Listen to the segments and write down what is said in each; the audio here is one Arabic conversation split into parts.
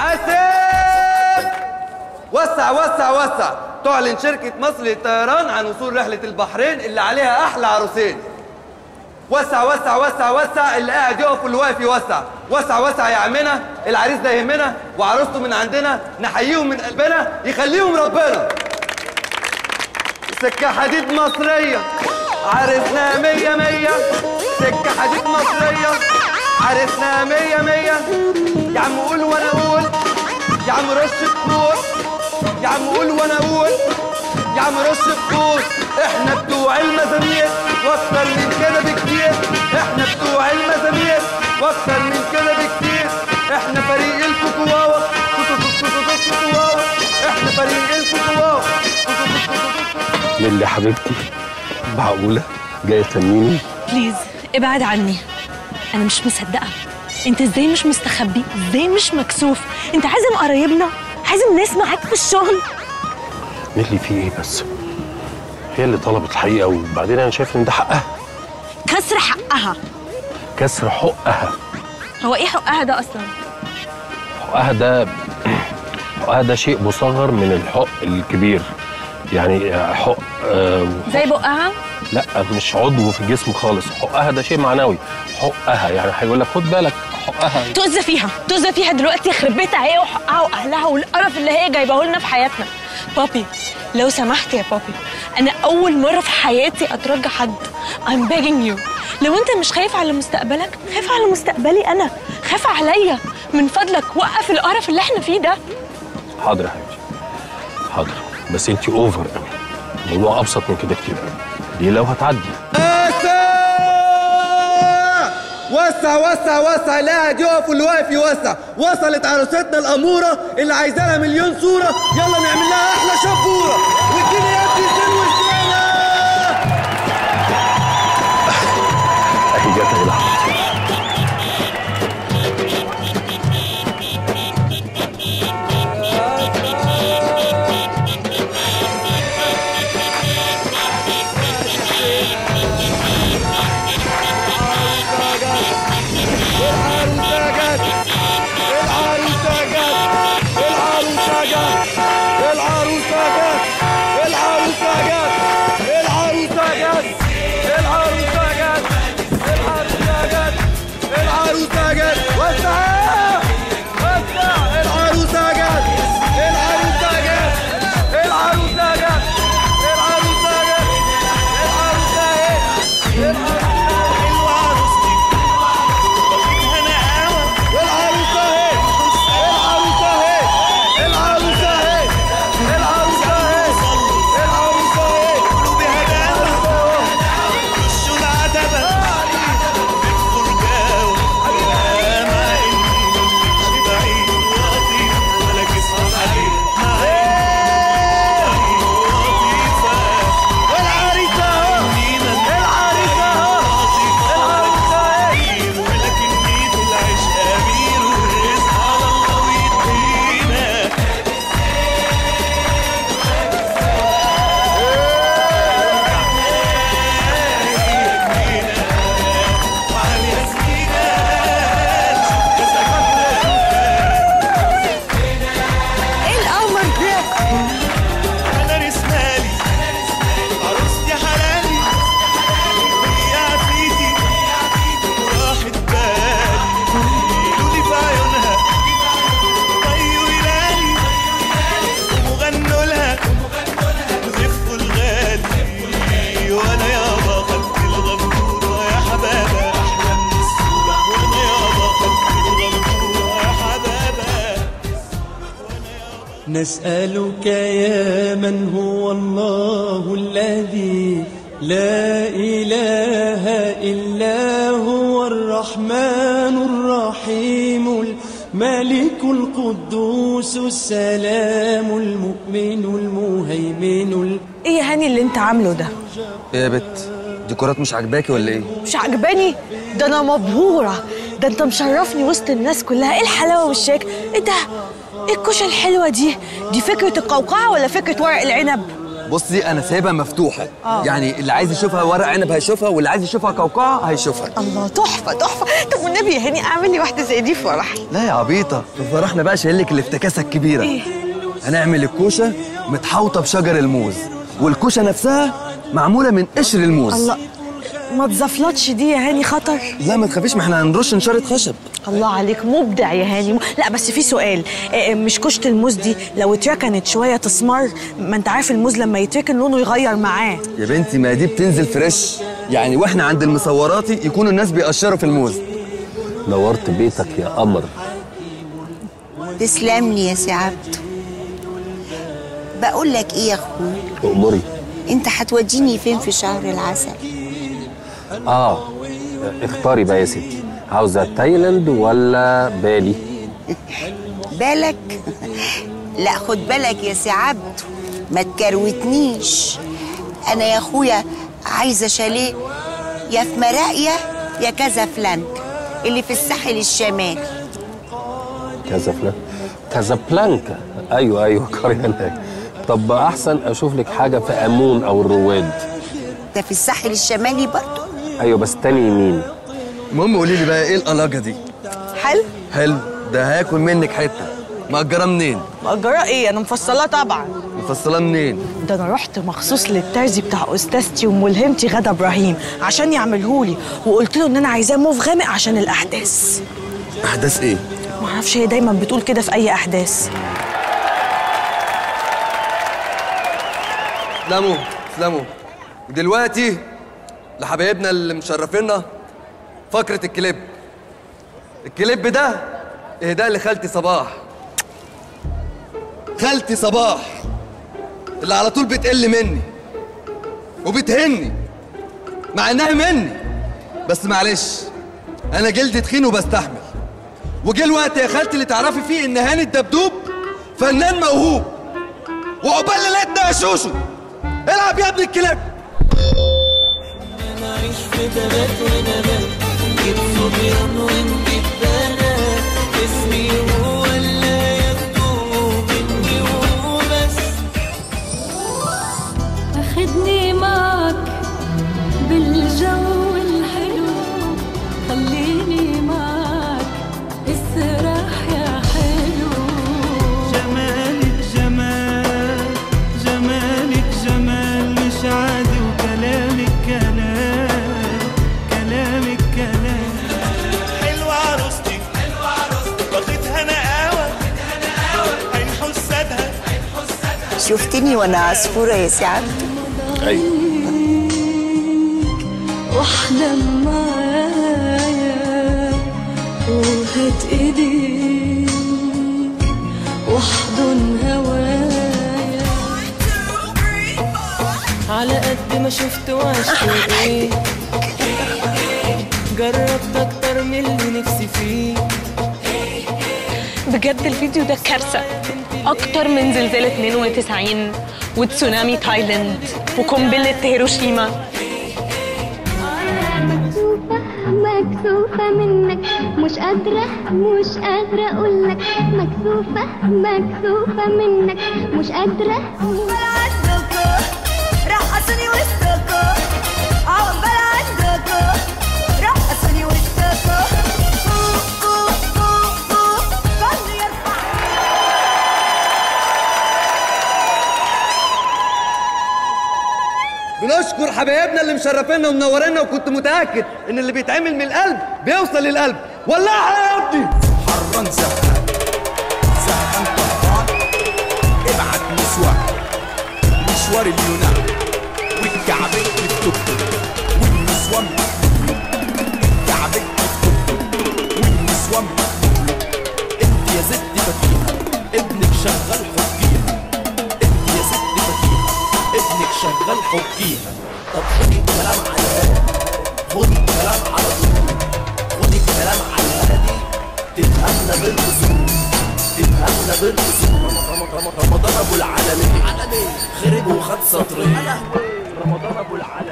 حاسب. وسع وسع وسع. تعلن شركة مصر للطيران عن وصول رحلة البحرين اللي عليها أحلى عروسين. وسع وسع وسع وسع. اللي قاعد يقف واللي واقف يوسع. وسع وسع يا عمنا. العريس ده يهمنا. وعروسته من عندنا. نحييهم من قلبنا. يخليهم ربنا. سكة حديد مصرية. عرسنا مية مية. سكة حديد مصرية. عرسنا مية مية. يا عم قول وأنا أقول يا عم رش الكور يا عم قول وأنا أقول. يا عم رش الكور إحنا بتوع المزامير وأكتر من كده بكتير. إحنا بتوع المزامير وأكتر من كده بكتير. إحنا فريق الكوكواوا. كوكواوا إحنا فريق الكوكواوا. للي حبيبتي معقولة؟ جاية تنيني بليز ابعد عني. أنا مش مصدقة. انت إزاي مش مستخبي؟ إزاي مش مكسوف؟ انت عازم قرايبنا؟ عازم ناس معاك في الشغل؟ نيلي في إيه بس؟ هي اللي طلبت الحقيقة وبعدين أنا شايف إن ده حقها. كسر حقها. كسر حقها. هو إيه حقها ده أصلا؟ حقها ده حقها ده شيء مصغر من الحق الكبير. يعني حق آه، زي بقها؟ لا مش عضو في الجسم خالص. حقها ده شيء معنوي. حقها يعني هيقول لك خد بالك تؤذى فيها تؤذى فيها دلوقتي يخرب بيتها هي وحقها واهلها والقرف اللي هي جايباه لنا في حياتنا. بابي لو سمحت يا بابي أنا أول مرة في حياتي أترجى حد. I'm begging you. لو أنت مش خايف على مستقبلك خاف على مستقبلي أنا. خاف عليا من فضلك. وقف القرف اللي إحنا فيه ده. حاضر يا حبيبتي. حاضر. بس انت اوفر قوي الموضوع أبسط من كده كتير. دي لو هتعدي. وسع وسع وسع قاعد يقف واللي واقف يوسع. وصلت عروستنا الأمورة اللي عايزة لها مليون صورة. يلا نعمل لها أحلى شبورة. نسألك يا من هو الله الذي لا إله إلا هو الرحمن الرحيم الملك القدوس السلام المؤمن المهيمن ال... إيه يا هاني اللي انت عامله ده؟ إيه يا بت ديكورات مش عاجباكي ولا إيه؟ مش عجباني ده أنا مبهورة ده أنت مشرفني وسط الناس كلها إيه الحلاوة والشيك؟ إيه ده؟ إيه الكوشة الحلوة دي دي فكرة القوقعة ولا فكرة ورق العنب؟ بصي أنا سايبها مفتوحة. يعني اللي عايز يشوفها ورق عنب هيشوفها واللي عايز يشوفها قوقعة هيشوفها. الله تحفة تحفة. طب والنبي يا هاني أعمل لي واحدة زي دي في فرحي لا يا عبيطة. في فرحنا بقى شايل لك الافتكاسة الكبيرة. إيه؟ هنعمل الكوشة متحوطة بشجر الموز والكوشة نفسها معمولة من قشر الموز. الله. ما تزفلطش دي يا هاني خطر. لا ما تخافيش ما إحنا هنرش نشاره خشب الله عليك مبدع يا هاني. لا بس في سؤال. آه، مش قشرة الموز دي لو اتركنت شوية تسمر ما انت عارف الموز لما يتركن لونه يغير معاه. يا بنتي ما دي بتنزل fresh. يعني وإحنا عند المصوراتي يكونوا الناس بيقشروا في الموز. نورت بيتك يا قمر. تسلم لي يا سي عبده بقول لك إيه يا أخوي أمري انت هتوديني فين في شهر العسل؟ آه اختاري بقى يا ستي. عاوزة تايلاند ولا بالي؟ بالك؟ لا خد بالك يا سي عبده ما تكروتنيش. أنا يا أخويا عايزة شاليه يا في مراقية يا كازافلانكا اللي في الساحل الشمالي. كازافلانكا كازابلانكا أيوه أيوه قرية هناك. طب أحسن أشوف لك حاجة في أمون أو الرواد ده في الساحل الشمالي برضه أيوه بس تاني يمين المهم قولي لي بقى إيه القلاجه دي؟ حلو. حلو. ده هاكل منك حتة. مأجرة منين؟ مأجرة إيه؟ أنا مفصلاه طبعا. مفصلة منين؟ ده أنا رحت مخصوص للترزي بتاع استاذتي وملهمتي غدا إبراهيم عشان يعملهولي وقلت له إن أنا عايزاه موف غامق عشان الأحداث. أحداث إيه؟ معرفش هي دايما بتقول كده في أي أحداث. تسلموا تسلموا ودلوقتي لحبايبنا اللي مشرفينا فقرة الكليب. الكليب ده اهداء لخالتي صباح. خالتي صباح اللي على طول بتقل مني وبتهني مع إنها مني. بس معلش أنا جلدي تخين وبستحمل. وجه الوقت يا خالتي اللي تعرفي فيه إن هاني الدبدوب فنان موهوب. وعقبال ليلتنا يا شوشو العب يا ابن الكلاب. نعيش في تبات ونبات نجيب صبيان ونجيب بنات اسمي هو اللي يكتب مني وبس أخدني شفتني وأنا عصفورة يا سي عبده أيوه واحلم معايا وهات ايديك واحضن هوايا. على قد ما شفت وعشت إيه جربت أكتر من اللي نفسي فيه. بجد الفيديو ده كارثة. أكتر من زلزال 92 وتسونامي تايلاند وقنبلة هيروشيما. مكسوفة مكسوفة منك. مش قادرة مش قادرة أقولك. مكسوفة مكسوفة منك. مش قادرة. بنشكر حبايبنا اللي مشرفينا ومنورينا وكنت متأكد إن اللي بيتعمل من القلب بيوصل للقلب. ولعها يا ابني! حران زهقان زهقان طهقان ابعت نسوان مشوار اليونان. والكعبين في التوك والنسوان الكعبين والنسوان انت يا ست فتيها ابنك شغال شغال حكيها طب خدي الكلام على بالي خدي الكلام على طول خدي الكلام على الهادي. تفهمنا بالرسول تفهمنا بالرسول رمضان أبو العالمين. خرج وخد سطرين.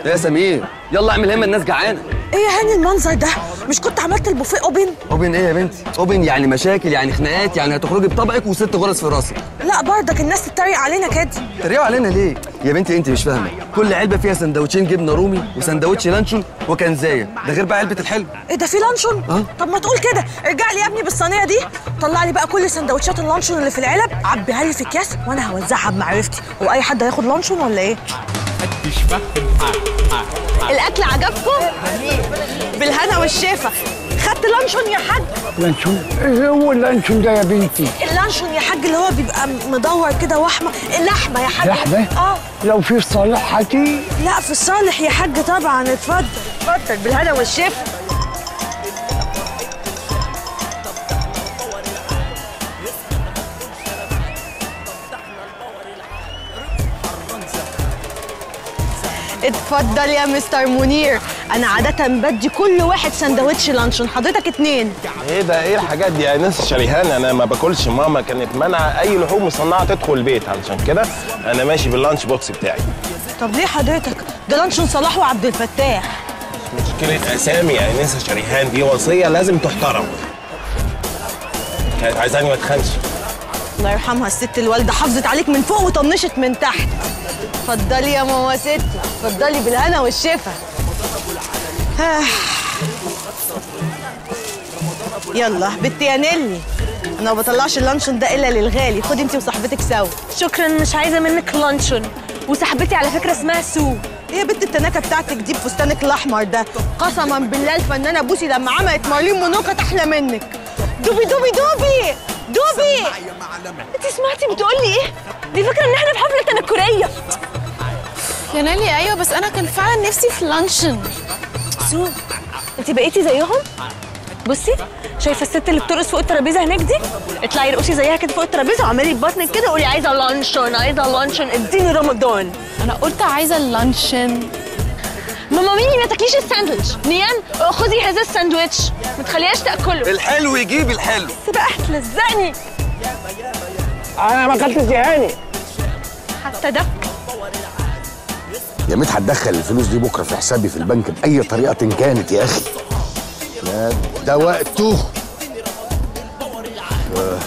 يا سمير. يلا اعمل همه الناس جعانة. إيه يا هاني المنظر ده؟ مش كنت عملت البوفيه أوبن؟ أوبن إيه يا بنتي؟ أوبن يعني مشاكل يعني خناقات يعني هتخرجي بطبقك وست غرز في راسك. لا برضك الناس تتريق علينا كده. تريقوا علينا ليه؟ يا بنتي أنت مش فاهمة. كل علبة فيها سندوتشين جبنة رومي وسندوتش لانشون وكنزايه ده غير بقى علبة الحلو إيه ده في لانشون؟ آه. طب ما تقول كده. ارجع لي يا ابني بالصينية دي. طلع لي بقى كل سندوتشات اللانشون اللي في العلب. عبيها لي في اكياس وأنا هوزعها بمعرفتي. هو أي حد هياخد لانشون ولا إيه؟ محدش فاهم. الأكل عجبكم؟ بالهنا والشفا. خدت لانشون يا حاج؟ لانشون؟ إيه هو اللانشون ده يا بنتي؟ اللانشون يا حاج اللي هو بيبقى مدور كده وحمه اللحمة يا حاج. لحمة؟ آه. لو في صالح هاتي لا في الصالح يا حاج طبعا. اتفضل. اتفضل بالهنا والشفا. اتفضل يا مستر منير. أنا عادة بدي كل واحد سندوتش لانشون حضرتك اتنين. إيه ده إيه الحاجات دي؟ يا آنسة شريهان أنا ما باكلش. ماما كانت مانعه أي لحوم مصنعة تدخل البيت. علشان كده أنا ماشي بال lunch box بتاعي. طب ليه حضرتك؟ ده لانشون صلاح وعبد الفتاح. مشكلة أسامي يا انسه شريهان. دي وصية لازم تحترم. كانت عايزاني ما اتخنش الله يرحمها الست الوالدة حافظت عليك من فوق وطنشت من تحت. اتفضلي يا ماما ستي اتفضلي بالهنا والشفا. آه. يلا بنتي يا نيلي. أنا ما بطلعش اللانشون ده إلا للغالي. خدي انت وصاحبتك سوا. شكرا مش عايزة منك لانشون وصاحبتي على فكرة اسمها سو. إيه يا بنت التناكة بتاعتك دي بفستانك الأحمر ده. قسما بالله الفنانة بوسي لما عملت مارلين مونوكا أحلى منك. دوبي دوبي دوبي دوبي. انت سمعتي بتقولي إيه؟ دي فكرة إن إحنا في حفلة تنكرية. يا نيلي أيوه بس أنا كان فعلا نفسي في لانشون. سو انت بقيتي زيهم؟ بصي شايفة الست اللي بترقص فوق الترابيزة هناك دي؟ اطلعي ارقصي زيها كده فوق الترابيزة واعملي ببطنك كده وقولي عايزة لانشون عايزة لانشون اديني رمضان. أنا قلت عايزة اللانشون ماما ميني ما تاكليش الساندوتش نيان خدي هذا الساندوتش ما تخليهاش تأكله. الحلو يجيب الحلو. بس بقى هتلزقني. أنا ما أكلتش يا هاني حتى ده؟ يا ميت هتدخل الفلوس دي بكرة في حسابي في البنك بأي طريقة كانت يا أخي. لا ده وقته. آه،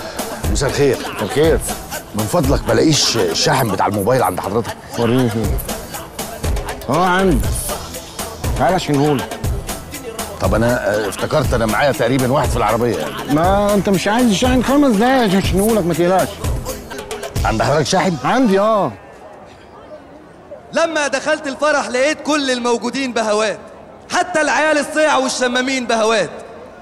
مساء الخير. مساء الخير. من فضلك بلاقيش الشاحن بتاع الموبايل عند حضرتك. وريني. فين آه عندي. تعالى اشيلهولك طب أنا آه، افتكرت أنا معايا تقريبا واحد في العربية. يعني. ما أنت مش عايز الشاحن خمس دقايق عشان اشيلهولك ما تقلقش. عند حضرتك شاحن؟ عندي آه. لما دخلت الفرح لقيت كل الموجودين بهوات. حتى العيال الصيع والشمامين بهوات.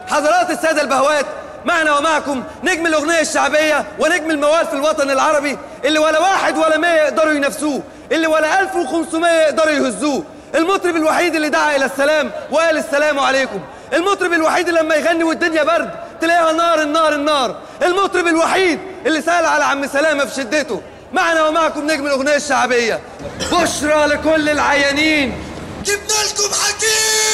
حضرات السادة البهوات معنا ومعكم نجم الأغنية الشعبية ونجم الموال في الوطن العربي اللي ولا واحد ولا مية يقدروا ينافسوه اللي ولا 1500 يقدروا يهزوه. المطرب الوحيد اللي دعا إلى السلام وقال السلام عليكم. المطرب الوحيد اللي لما يغني والدنيا برد تلاقيها نار النار النار. المطرب الوحيد اللي سأل على عم سلامة في شدته. معنا ومعكم نجم الأغنية الشعبية. بشرى لكل العيانين. جبنا لكم حكيم!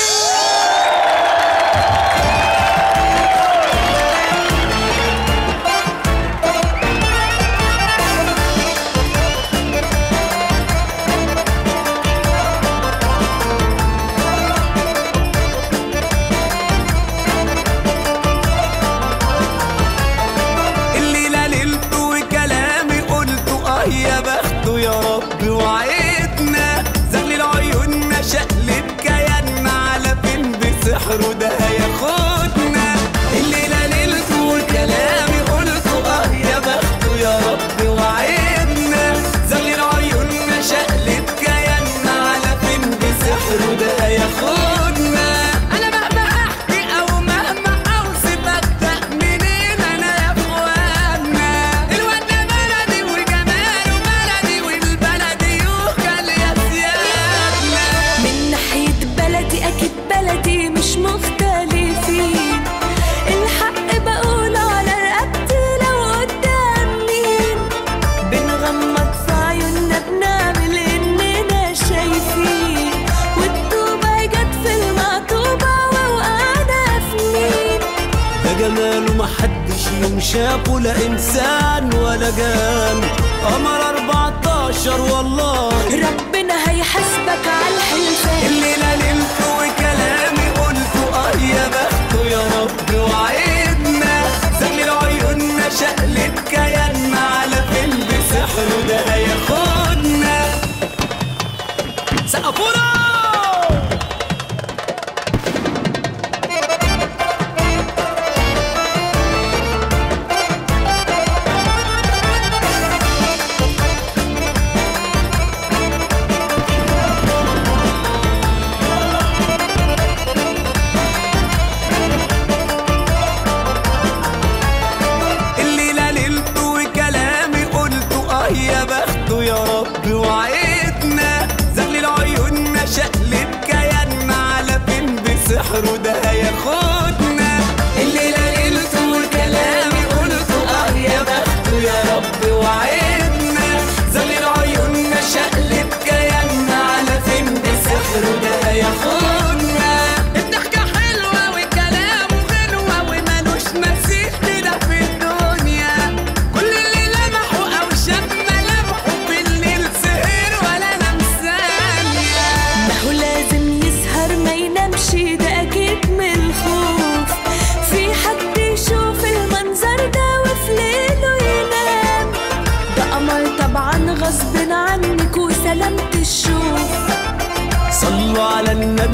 بسحره ده هياخدنا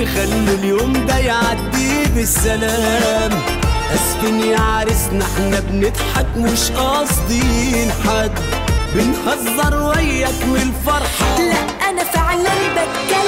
على النبي خلوا اليوم ده يعدي بالسلام. اسفين يا عريسنا إحنا بنضحك مش قاصدين حد. بنهزر وياك من الفرحة. لا أنا فعلا بتكلم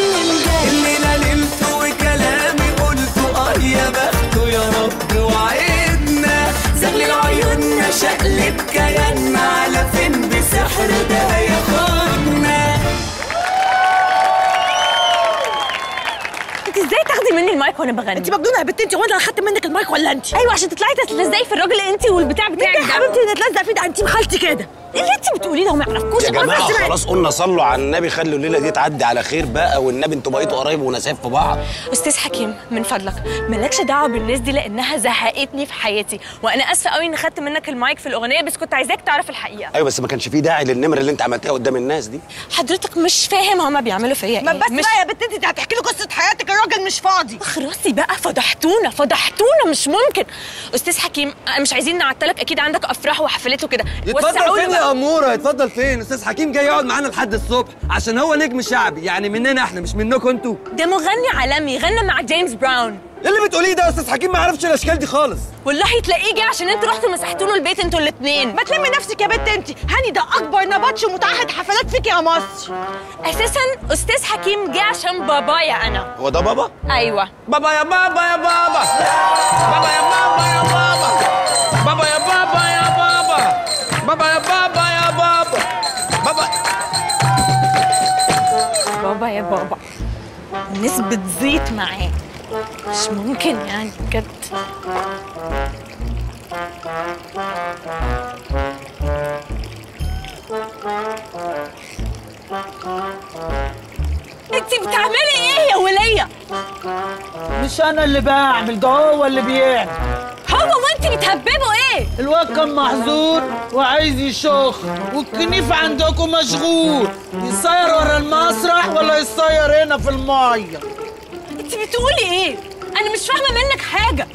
مني المايك وأنا بغني. أنت مجنونة يا بنت أنت وأنا خدت منك المايك ولا أنت؟ أيوه عشان تطلعي تتلزقي في الراجل أنت والبتاع بتاعك يا حبيبتي نتلزق فيه. ده أنت مخالتي كده. إيه اللي انت بتقوليه ده هو ما يعرفكوش. يا جماعة. خلاص قلنا صلوا على النبي خلوا الليلة دي تعدي على خير بقى والنبي أنتوا بقيتوا قرايب ونسايب في بعض. أستاذ حكيم من فضلك. مالكش دعوة بالناس دي لأنها زهقتني في حياتي. وأنا آسفة قوي إني خدت منك المايك في الأغنية بس كنت عايزاك تعرف الحقيقة. أيوه بس ما كانش في داعي للنمر اللي انت عملتها قدام الناس دي. حضرتك مش فاهم هما بيعملوا فيا ما إيه. بس مش بقى يا بنت انت هتحكي له قصة حياتك الراجل مش فاضي. خلاصي بقى فضحتونا فضحتونا مش ممكن. أستاذ حكيم مش عايزين نعطلك أكيد عندك أفراح وحفلات وكده. يتفضل يا اموره يتفضل فين؟ أستاذ حكيم جاي يقعد معانا لحد الصبح عشان هو نجم شعبي يعني مننا إحنا مش منكم أنتوا. ده مغني عالمي غنى مع جيمس براون. إيه اللي بتقوليه ده يا أستاذ حكيم؟ ما عرفش الأشكال دي خالص. والله تلاقيه جه عشان أنتوا رحتوا مسحتوا له البيت أنتوا الاثنين ما تلمي نفسك يا بنت انت هاني ده أكبر نبطش ومتعهد حفلات فيك يا مصر. أساسا أستاذ حكيم جه عشان بابايا أنا. هو ده بابا؟ أيوه. بابا يا بابا يا بابا. بابا يا بابا يا بابا. بابا يا بابا بابا يا بابا يا بابا بابا بابا يا بابا الناس بتزيط معاه مش ممكن يعني بجد. انت بتعملي إيه يا ولية؟ مش أنا اللي بعمل ده هو اللي بيعمل. هو وأنت بتهببوا إيه الواد كان محظور وعايز يشخ والكنيف عندكم مشغول. يصير ورا المسرح ولا يصير هنا في الميه انت بتقولي إيه؟ أنا مش فاهمة منك حاجة.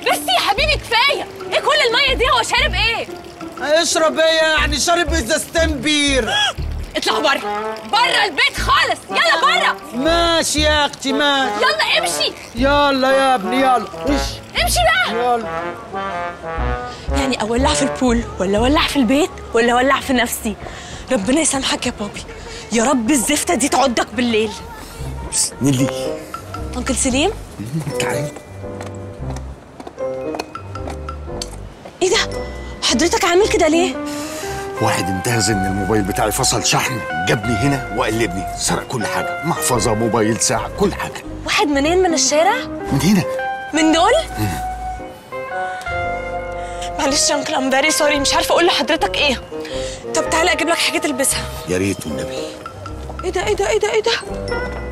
بس يا حبيبي كفاية. إيه كل المية دي هو شارب إيه؟ اشرب إيه يعني؟ شارب ازازتين بير. اطلعوا بره بره البيت خالص. يلا بره ماشي يا أختي ماشي. يلا امشي. يلا يا ابني يلا. إيش؟ امشي بقى. يلا. يعني اولع في البول ولا اولع في البيت ولا اولع في نفسي؟ ربنا يسامحك يا بابي. يا رب الزفته دي تعضك بالليل. نيلي. أنكل سليم. تعالي. إيه ده؟ حضرتك عامل كده ليه؟ واحد انتهز إن الموبايل بتاعي فصل شحن جابني هنا وقلبني. سرق كل حاجة. محفظة موبايل ساعة كل حاجة. واحد منين؟ من الشارع؟ من هنا. من دول؟ معلش يا uncle I'm very sorry مش عارفة أقول لحضرتك إيه. طب تعالى أجيب لك حاجة تلبسها. يا ريت والنبي. إيه ده إيه ده إيه ده إيه ده؟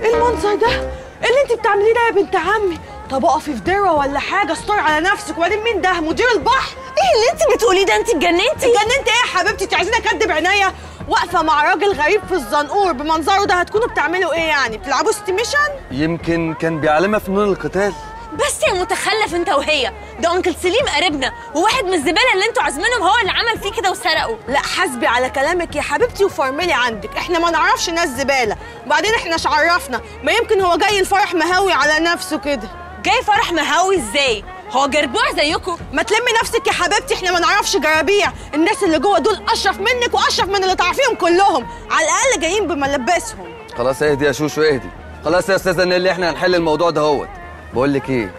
إيه المنظر ده؟ إيه اللي أنت بتعمليه ده يا بنت عمي؟ طب اقفي في دره ولا حاجة؟ استر على نفسك. وبعدين مين ده؟ مدير البحر. إيه اللي انت بتقوليه ده؟ انت اتجننتي. اتجننت إيه يا حبيبتي؟ انت عايزيني اكدب عينيا؟ واقفة مع راجل غريب في الزنقور بمنظره ده هتكونوا بتعملوا إيه يعني؟ بتلعبوا استيميشن؟ يمكن كان بيعلمها فنون القتال. بس يا متخلف انت وهي. ده انكل سليم قريبنا وواحد من الزبالة اللي أنتوا عازمينهم هو اللي عمل فيه كده وسرقه. لا حاسبي على كلامك يا حبيبتي وفرملي عندك. إحنا ما نعرفش ناس زبالة. وبعدين إحنا عرفنا ما يمكن هو جاي الفرح مهاوي على نفسه كده. جاي فرح مهاوي إزاي؟ هو جربوع زيكم؟ ما تلمي نفسك يا حبيبتي إحنا ما نعرفش جرابيع. الناس اللي جوه دول اشرف منك واشرف من اللي تعرفيهم كلهم. على الأقل جايين بملبسهم. خلاص اهدي يا شوشو اهدي. خلاص يا أستاذة نيلي إحنا هنحل الموضوع ده هوت بقول لك إيه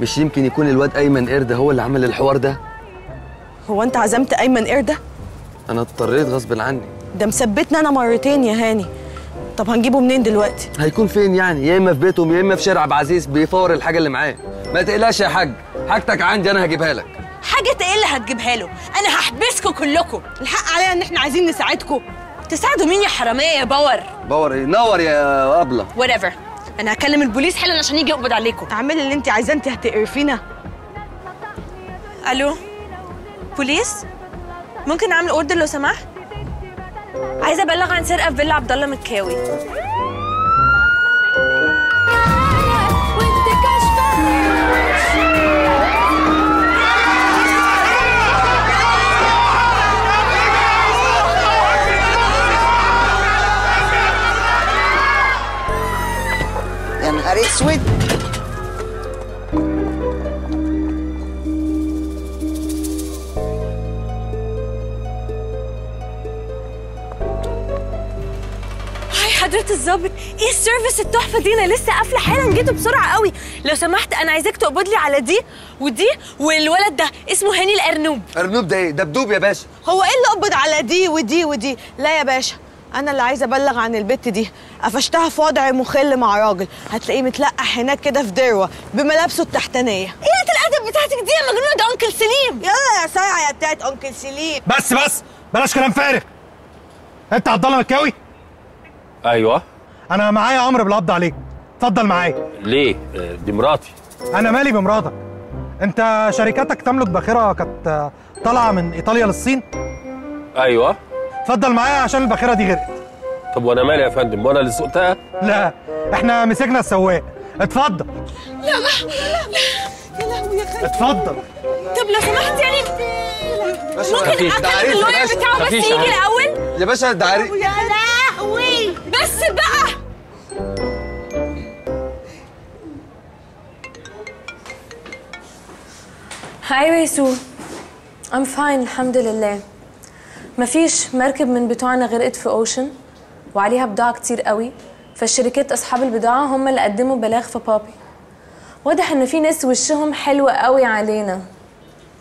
مش يمكن يكون الواد أيمن قرد هو اللي عمل الحوار ده؟ هو انت عزمت أيمن قرده؟ أنا اضطريت غصب عني. ده مثبتنا أنا مرتين يا هاني. طب هنجيبه منين دلوقتي؟ هيكون فين يعني؟ يا إما في بيتهم يا إما في شارع عبد العزيز بيفور الحاجة اللي معاه. ما تقلقش يا حاج حاجتك عندي أنا هجيبها لك. حاجة اللي هتجيبها له. أنا هحبسكم كلكم الحق علينا إن إحنا عايزين نساعدكم تساعدوا مين يا حرامية يا باور؟ باور إيه؟ نور يا أبلة. Whatever. أنا هكلم البوليس حالا عشان يجي يقبض عليكم اعملي اللي انت عايزاه انت هتقرفينا. ألو؟ بوليس؟ ممكن أعمل order لو سمحت؟ عايزة أبلغ عن سرقة في فيلا عبد الله مكاوي. يا نهار اسود حضرة الظابط. إيه ال service التحفة دي؟ أنا لسه قافلة حالا جيتوا بسرعة قوي. لو سمحت أنا عايزاك تقبض لي على دي ودي والولد ده. اسمه هاني الأرنوب. أرنوب ده إيه؟ دبدوب يا باشا. هو إيه اللي قبض على دي ودي ودي؟ لا يا باشا أنا اللي عايزة أبلغ عن البت دي. قفشتها في وضع مخل مع راجل. هتلاقيه متلقح هناك كده في دروة بملابسه التحتانية. إيه الأدب بتاعتك دي يا مجنونة؟ ده أنكل سليم. يلا يا ساعة يا بتاعت أنكل سليم. بس بس بلاش كلام فارغ. أنت عبد الله مكاوي أيوه. أنا معايا أمر بالقبض عليك. اتفضل معايا. ليه؟ آه، دي مراتي أنا مالي بمراتك. أنت شركتك تملك باخره كانت طالعة من إيطاليا للصين؟ أيوه. اتفضل معايا عشان الباخره دي غرقت. طب وأنا مالي يا فندم؟ وأنا اللي سوقتها لا إحنا مسكنا السواق. اتفضل. لا لا يا لهوي يا خالد اتفضل. طب لو سمحت يعني ممكن اكلم يا اللوير باشا. بتاعه بس يجي. الأول؟ يا باشا ده عريس بس بقى. أيوه يا سو I'm fine الحمد لله مفيش مركب من بتوعنا غرقت في اوشن وعليها بضاعة كتير قوي فالشركات أصحاب البضاعة هم اللي قدموا بلاغ في بابي واضح إن في ناس وشهم حلو قوي علينا.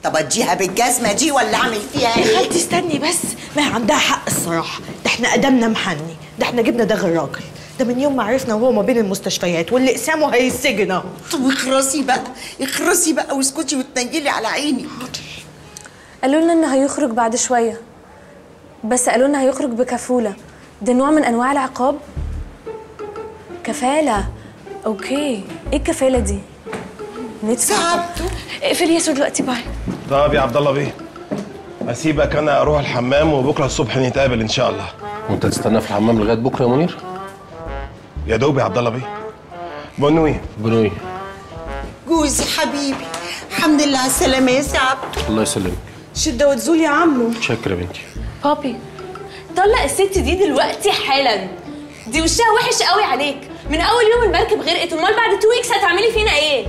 طب أديها بالجزمة دي ولا أعمل فيها يا إيه خالتي استني بس. ما هي عندها حق الصراحة. إحنا قدمنا محني. ده إحنا جبنا ده غير راجل ده من يوم ما عرفنا وهو ما بين المستشفيات واللي اقسامه هيسجن أهو. طب اخرسي بقى اخرسي بقى واسكتي وتنجلي على عيني. قالوا لنا انه هيخرج بعد شوية. بس قالوا لنا هيخرج بكفولة. ده نوع من أنواع العقاب. كفالة. okay. إيه الكفالة دي؟ ندفع اقفلي يا سو دلوقتي bye. طب يا عبد الله بيه. أسيبك أنا أروح الحمام وبكرة الصبح نتقابل إن شاء الله. وانت تستنى في الحمام لغاية بكرة يا منير؟ يا دوب يا عبد الله بيه. bonne nuit. bonne nuit. جوزي حبيبي الحمد لله على السلامة يا سي عبده الله يسلمك. شدة وتزول يا عمو. شكرا يا بنتي. بابي طلق الست دي دلوقتي حالا. دي وشها وحش قوي عليك. من أول يوم المركب غرقت أمال بعد two weeks هتعملي فينا إيه؟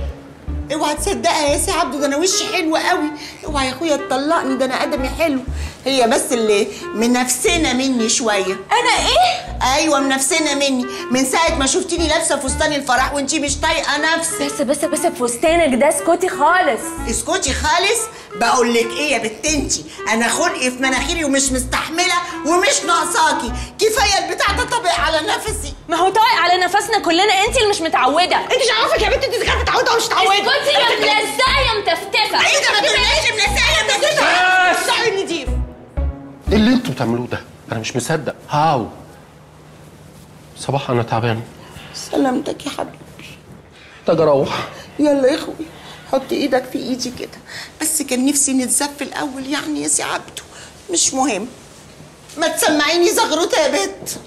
اوعى تصدقها يا سي عبده ده أنا وشي حلو قوي. اوعى يا أخويا تطلقني ده أنا قدمي حلو. هي بس اللي منفسنه مني شوية. أنا إيه؟ أيوه منفسنه مني. من ساعة ما شفتيني لابسة فستان الفرح وانتي مش طايقة نفسك بس بس بس بفستانك ده اسكتي خالص. اسكتي خالص؟ بقول لك إيه يا بت انتي؟ أنا خلقي في مناخيري ومش مستحملة ومش ناقصاكي. كفاية البتاع ده طبق على نفسي. ما هو طايق على نفسنا كلنا. انت اللي مش متعودة. انت مش عارفك يا بنت انت كانت متعودة ومش متعودة. اسكتي يا ملزقة يا متفتفة. إيه ده؟ ما تقوليش منسيه منسيه بس! الشعر النضيف إيه اللي أنتوا بتعملوه ده؟ أنا مش مصدق. هاو صباح أنا تعبان. سلامتك يا حبيبي. محتاج أروح يلا يا أخوي حط إيدك في إيدي كده. بس كان نفسي نتزف الأول يعني يا سي عبده. مش مهم. ما تسمعيني زغروطه يا بت.